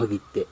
バギって。